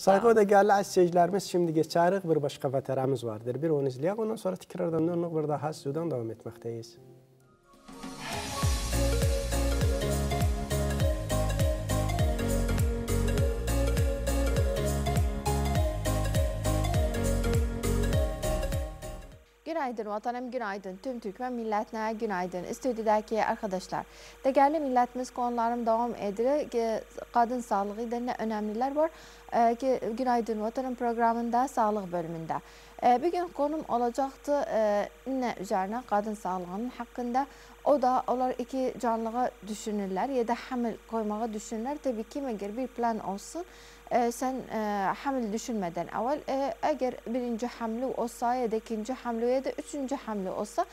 Sayın da değerli izleyicilerimiz şimdi geçerek bir başka veteramız vardır. Bir onu izleyelim. Ondan sonra tekrardan dönüp bir daha stüdyodan devam etmekteyiz. Günaydın vatanım, günaydın. Tüm Türkmen milletine günaydın. Stüdyodaki arkadaşlar. Değerli milletimiz konularım devam ediyor. Ki Kadın sağlığı da ne önemliler var. Ki Günaydın Vatanım programında sağlık bölümünde. Ee, bir gün konum olacaktı e, ne üzerine kadın sağlığının hakkında. O da onlar iki canlığa düşünürler ya da hamil koymaya düşünürler. Tabii ki eğer bir plan olsun e, sen e, hamil düşünmeden evvel eğer birinci hamle olsa ya da ikinci hamle ya da üçüncü hamle olsa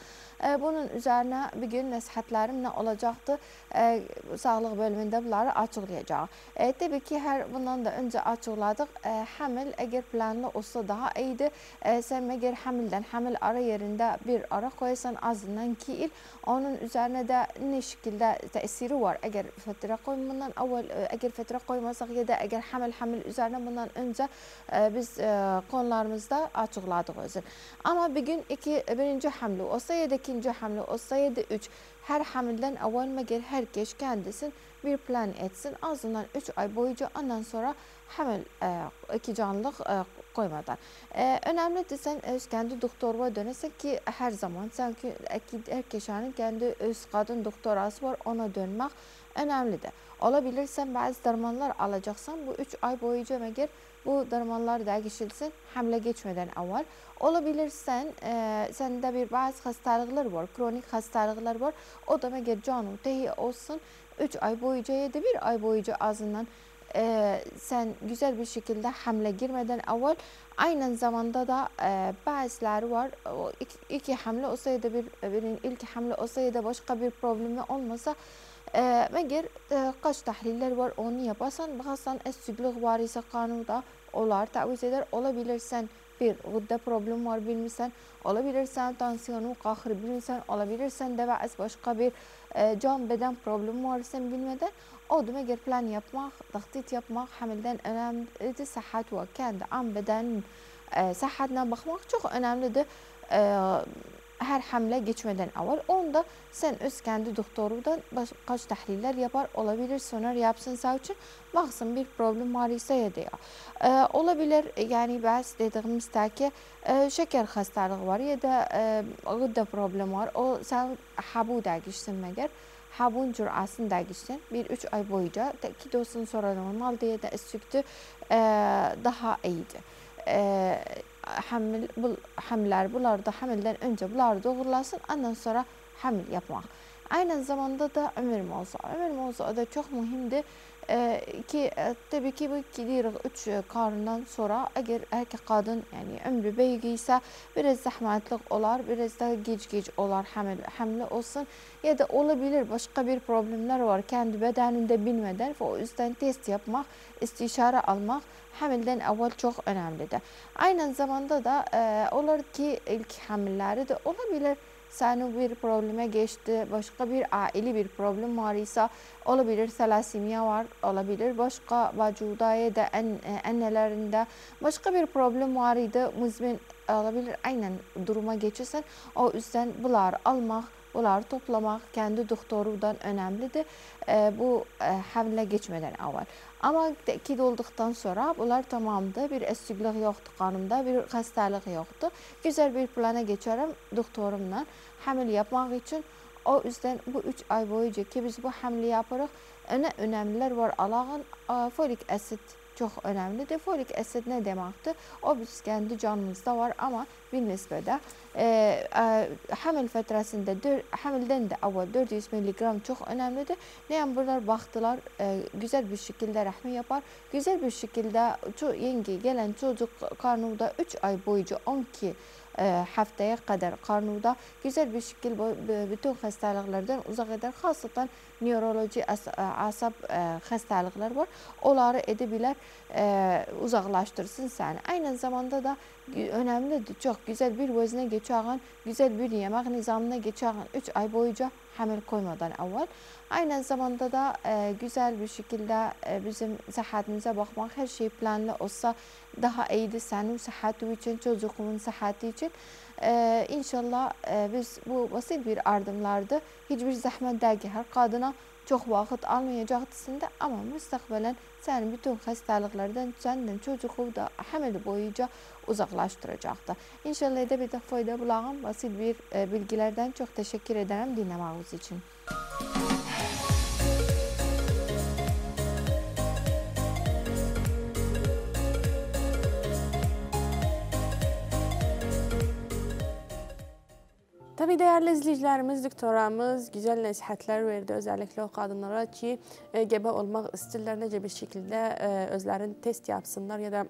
bunun üzerine bir gün nasihatlerim ne olacaktı e, sağlık bölümünde bunları açıklayacağım. E, tabii ki her bundan da önce açıkladık. E, hamil eğer planlı olsa daha iyiydi. E, sen eğer hamilden hamil ara yerinde bir ara koysan azından iki il onun üzerine de ne şekilde tesiri var. Eğer fıtıra koymandan evvel e, eğer fıtıra koymasak ya da eğer hamil hamil üzerine bundan önce e, biz konularımızda açıkladık özür. Ama bir gün iki birinci hamle olsa ya da ikinci hamle olsa ya da üç her hamilden evvel meğer herkes kendisin bir plan etsin. Azından 3 ay boyunca ondan sonra hamil e, iki canlılık e, koymadan. E, önemli de sen öz kendi doktoruna dönesin ki her zaman sanki herkesin kendi öz kadın doktorası var ona dönmek önemlidir. Olabilir sen bazı dermanlar alacaksan bu 3 ay boyunca meğer bu dermanlar da geçilsin hamle geçmeden evvel. Olabilir sen e, sende bir bazı hastalıklar var, kronik hastalıklar var. O da meğer canın tehi olsun 3 ay boyunca ya da bir ay boyunca azından e, sen güzel bir şekilde hamle girmeden evvel aynı zamanda da e, bazıları var o iki, iki hamle olsa ya da bir, birin ilk hamle olsa ya da başka bir problemi olmasa e, meğer e, kaç tahliller var onu yaparsan bakarsan esüglük var ise kanuda olar taviz eder olabilirsen bir gıda problem var bilmişsen olabilirsen tansiyonu kahır bilmişsen olabilirsen de başka bir e, can beden problemi var sen bilmeden o da meğer plan yapmak, tahtit yapmak hamilden önemlidir. Sıhhat ve kendi an beden e, sıhhatine bakmak çok önemlidir. E, her hamle geçmeden evvel onda sen öz kendi doktorudan kaç tahliller yapar olabilir sonra yapsın. Sağ için baksın bir problem var ise ya. E, olabilir yani bazı dediğimizde ki e, şeker hastalığı var ya da e, gıda problemi var. O sen habu meğer habun cürasını da geçsin bir üç ay boyunca kilosun sonra normal diye de süktü daha iyiydi. E, hamil bu hamiller bunlar da hamilden önce bunlar doğrulasın ondan sonra hamil yapmak. Aynı zamanda da ömür mevzu. Ömür mevzu da çok mühimdi. Ee, ki e, tabii ki bu gidiyor üç karından sonra eğer erkek kadın yani ömrü büyük ise biraz zahmetlik olar, biraz da geç olar hamile, hamile olsun ya da olabilir başka bir problemler var kendi bedeninde bilmeden ve o yüzden test yapmak, istişare almak hamilden evvel çok önemlidir. Aynı zamanda da e, olur ki ilk hamilleri de olabilir seni bir probleme geçti, başka bir aile bir problem var ise olabilir selasimiya var, olabilir başka vücuda da en, annelerinde başka bir problem var idi, müzmin olabilir aynen duruma geçirsen o yüzden bunlar almak Bunları toplamak kendi doktorudan önemlidir. E, bu e, hamle geçmeden evvel. Ama tekid olduktan sonra bunlar tamamdı. Bir esüglük yoktu kanımda, bir hastalık yoktu. Güzel bir plana geçerim doktorumla hamile yapmak için. O yüzden bu üç ay boyunca ki biz bu hamle yaparız. Öne önemliler var. Allah'ın folik asit çok önemlidir. Folik asit ne demektir? O biz kendi canımızda var ama e, hamil fetrasında dör, hamilden de evvel 400 mg çok önemlidir. Yani bunlar baktılar e, güzel bir şekilde rahmi yapar. Güzel bir şekilde yenge gelen çocuk karnında 3 ay boyunca 12 haftaya kadar karnında güzel bir şekilde bütün hastalıklardan uzak eder. Hasatan nöroloji asap hastalıklar var. Onları edebilir uzaklaştırsın seni. Aynı zamanda da önemli çok güzel bir vazne geçen, güzel bir yemek nizamına geçen 3 ay boyunca hamil koymadan evvel. Aynı zamanda da e, güzel bir şekilde e, bizim sıhhatimize bakmak her şey planlı olsa daha iyiydi senin sıhhati için, çocuğumun sıhhati için. E, inşallah e, biz bu basit bir ardımlardı. Hiçbir zahmet değil ki her kadına çok vakit almayacaktısın da ama müstakbelen senin bütün hastalıklardan senden çocuğu da hamile boyunca uzaklaştıracaktı. İnşallah da bir de fayda bulağım basit bir e, bilgilerden çok teşekkür ederim dinlemeniz için. Tabii değerli izleyicilerimiz, doktoramız güzel nasihatler verdi özellikle o kadınlara ki e, gebe olmak isterler nece bir şekilde e, özlerin test yapsınlar ya da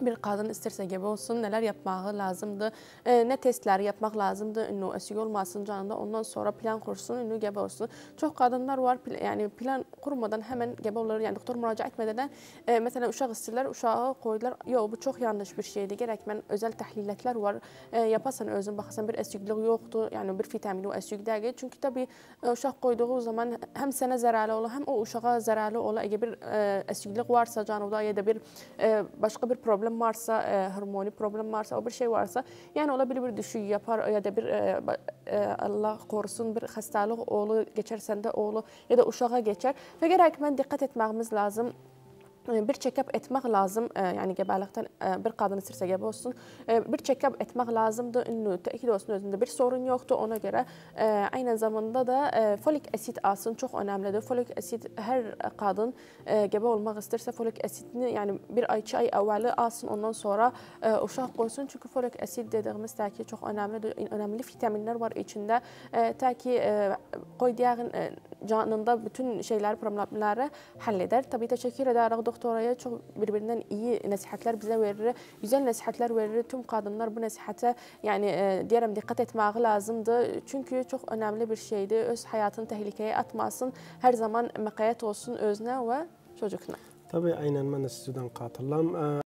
bir kadın isterse gebe olsun neler yapmağı lazımdı, e, ne testler yapmak lazımdı, ünlü esik olmasın canında ondan sonra plan kursun, ünlü gebe olsun. Çok kadınlar var yani plan kurmadan hemen gebe olur yani doktor müracaat etmeden e, mesela uşaq isterler, uşağı koydular. Yok bu çok yanlış bir şeydi. Gerek ben özel tahlillikler var. E, yapasan özün bakasan bir esiklik yoktu. Yani bir vitamini o esik değil. Çünkü tabii e, uşaq koyduğu zaman hem sana zararlı olur hem o uşağa zararlı olur. Eğer bir e, esiklik varsa canında ya da bir e, başka bir problem problem varsa, e, hormoni problem varsa, o bir şey varsa, yani olabilir bir düşük yapar ya da bir e, e, Allah korusun bir hastalık oğlu geçersen de oğlu ya da uşağa geçer. Ve gerekmen dikkat etmemiz lazım bir check-up etmek lazım. Yani gebelikten bir kadın istirse gebe olsun. Bir check-up etmek lazımdı. Ünlü tekil olsun özünde bir sorun yoktu. Ona göre aynı zamanda da folik asit alsın çok önemlidir. Folik asit her kadın gebe olmak isterse folik asitini yani bir ay iki ay evveli alsın ondan sonra uşaq koysun. Çünkü folik asit dediğimiz taki çok önemlidir. Önemli vitaminler var içinde. Taki koyduğun canında bütün şeyler, problemleri halleder. Tabii teşekkür ederim doktoraya çok birbirinden iyi nasihatler bize verir. Güzel nasihatler verir. Tüm kadınlar bu nasihate yani e, diyelim dikkat etmeyi lazımdı. Çünkü çok önemli bir şeydi. Öz hayatını tehlikeye atmasın. Her zaman mekayet olsun özne ve çocukna. Tabii aynen ben de sizden katılım.